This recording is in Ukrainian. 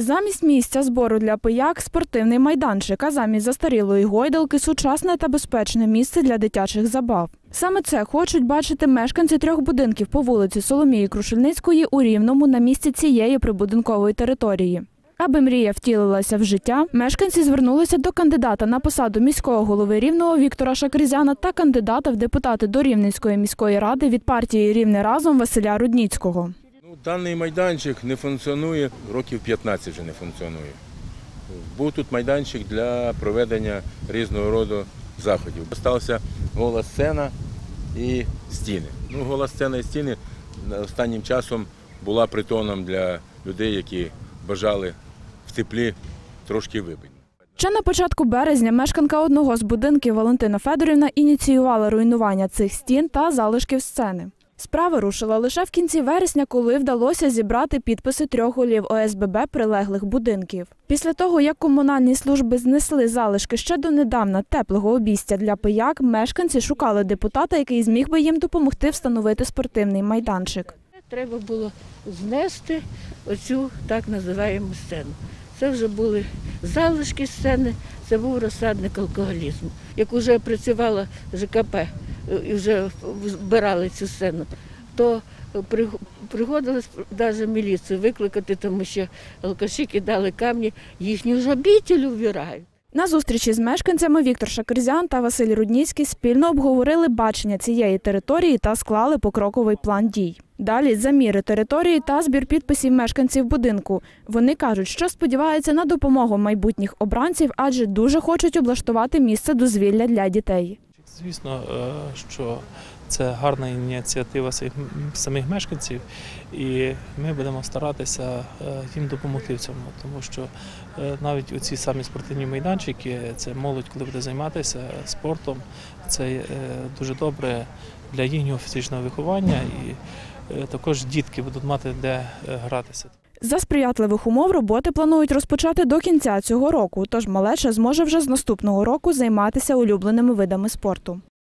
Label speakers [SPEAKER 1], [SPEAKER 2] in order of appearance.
[SPEAKER 1] Замість місця збору для пияк спортивний майданчик, а замість застарілої гойдалки сучасне та безпечне місце для дитячих забав. Саме це хочуть бачити мешканці трьох будинків по вулиці Соломії Крушельницької у Рівному на місці цієї прибудинкової території. Аби мрія втілилася в життя, мешканці звернулися до кандидата на посаду міського голови Рівного Віктора Шакризяна та кандидата в депутати до Рівненської міської ради від партії Рівне разом Василя Рудніцького.
[SPEAKER 2] Даний майданчик не функціонує, років 15 вже не функціонує. Був тут майданчик для проведення різного роду заходів. Залишилася гола сцена і стіни. Ну, гола сцена і стіни останнім часом була притоном для людей, які бажали в теплі трошки вибити.
[SPEAKER 1] Ще на початку березня мешканка одного з будинків Валентина Федорівна ініціювала руйнування цих стін та залишків сцени. Справа рушила лише в кінці вересня, коли вдалося зібрати підписи трьох голів ОСББ прилеглих будинків. Після того, як комунальні служби знесли залишки ще донедавна теплого обійстя для пияк, мешканці шукали депутата, який зміг би їм допомогти встановити спортивний майданчик.
[SPEAKER 3] Треба було знести оцю так називаємо сцену. Це вже були залишки сцени, це був розсадник алкоголізму. Як вже працювала ЖКП і вже збирали цю сцену, то при- пригодилось навіть міліцію викликати, тому що алкаші кидали камні, їхню ж обітель увірають.
[SPEAKER 1] На зустрічі з мешканцями Віктор Шакерзян та Василь Рудніцький спільно обговорили бачення цієї території та склали покроковий план дій. Далі заміри території та збір підписів мешканців будинку. Вони кажуть, що сподіваються на допомогу майбутніх обранців, адже дуже хочуть облаштувати місце дозвілля для дітей.
[SPEAKER 4] Звісно, е, що це гарна ініціатива самих- мешканців, і ми будемо старатися е, їм допомогти в цьому, тому що е, навіть у ці самі спортивні майданчики, це молодь, коли буде займатися спортом, це дуже добре для їхнього фізичного виховання, і також дітки будуть мати де гратися.
[SPEAKER 1] За сприятливих умов роботи планують розпочати до кінця цього року, тож малеча зможе вже з наступного року займатися улюбленими видами спорту.